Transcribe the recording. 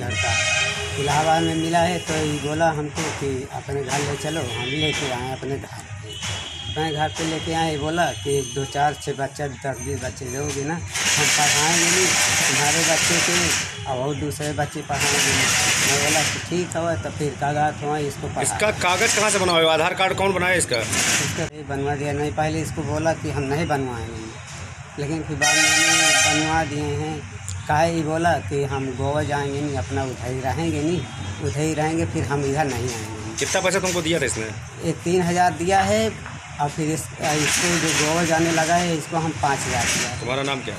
लड़का इलाहाबाद में मिला है तो ये बोला हमको कि अपने घर ले चलो हम लेके आए अपने घर पे। अपने घर पे लेके आए बोला कि दो चार छः बच्चा दस बीस बच्चे लोगे ना हम पढ़ाएँगे नहीं तुम्हारे बच्चे के और दूसरे बच्चे पढ़ाएँगे नहीं। मैं बोला कि ठीक है तो फिर कागज़ हुआ इसको इसका कागज़ कहाँ से बना हुआ है आधार कार्ड कौन बनाया इसका? इसका बनवा दिया नहीं पहले इसको बोला कि हम नहीं बनवाएँगे। लेकिन फिर बाद में बनवा दिए हैं। काहे ही बोला कि हम गोवा जाएँगे नहीं अपना उधर ही रहेंगे नहीं उधर ही रहेंगे फिर हम इधर नहीं आएँगे। कितना पैसा तुमको दिया था इसने? एक तीन हज़ार दिया है और फिर इस इसको जो गोवा जाने लगा है इसको हम पाँच हज़ार दिया तुम्हारा नाम क्या है?